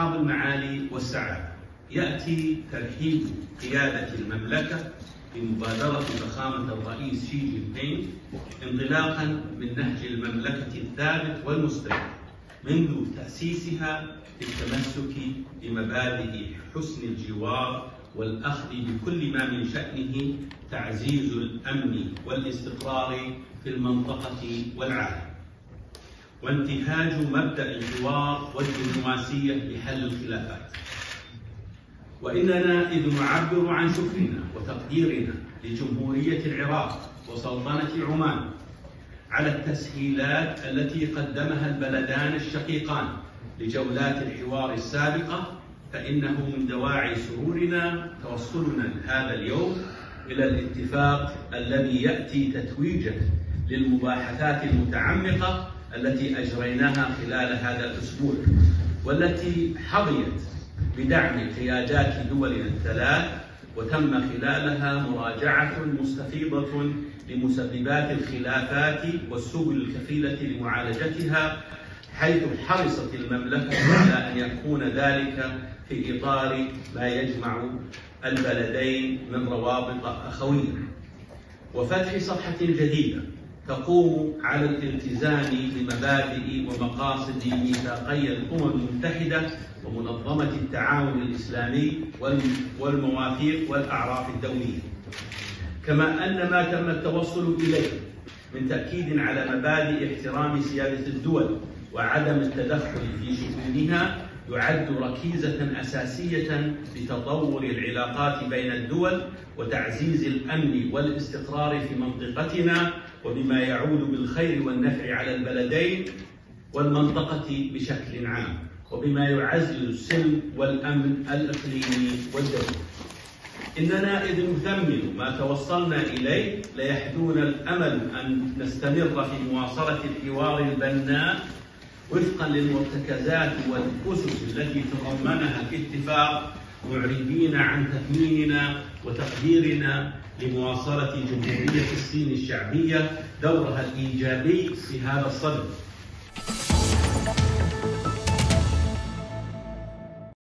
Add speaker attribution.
Speaker 1: أصحاب المعالي والسعادة. يأتي ترحيب قيادة المملكة بمبادرة فخامة الرئيس شي جين بينغ انطلاقا من نهج المملكة الثابت والمستمر منذ تأسيسها بالتمسك بمبادئ حسن الجوار والأخذ بكل ما من شأنه تعزيز الأمن والاستقرار في المنطقة والعالم. وانتهاج مبدأ الحوار والدبلوماسية لحل الخلافات. وإننا إذ نعبر عن شكرنا وتقديرنا لجمهورية العراق وسلطنة عمان على التسهيلات التي قدمها البلدان الشقيقان لجولات الحوار السابقة فإنه من دواعي سرورنا توصلنا هذا اليوم إلى الاتفاق الذي يأتي تتويجا للمباحثات المتعمقة التي أجريناها خلال هذا الأسبوع والتي حظيت بدعم قيادات دولنا الثلاث وتم خلالها مراجعة مستفيضة لمسببات الخلافات والسبل الكفيلة لمعالجتها حيث حرصت المملكة على أن يكون ذلك في إطار ما يجمع البلدين من روابط أخوية وفتح صفحة جديدة تقوم على الالتزام بمبادئ ومقاصد ميثاقي الأمم المتحدة ومنظمة التعاون الإسلامي والمواثيق والأعراف الدولية. كما أن ما تم التوصل إليه من تأكيد على مبادئ احترام سيادة الدول وعدم التدخل في شؤونها يعد ركيزة أساسية لتطور العلاقات بين الدول وتعزيز الأمن والاستقرار في منطقتنا وبما يعود بالخير والنفع على البلدين والمنطقة بشكل عام وبما يعزز السلم والأمن الإقليمي والدولي. إننا إذ نثمن ما توصلنا إليه ليحدون الأمل أن نستمر في مواصلة الحوار البناء وفقا للمرتكزات والأسس التي تضمنها الاتفاق معربين عن تثميننا وتقديرنا لمواصلة جمهورية الصين الشعبية دورها الإيجابي في هذا الصدد.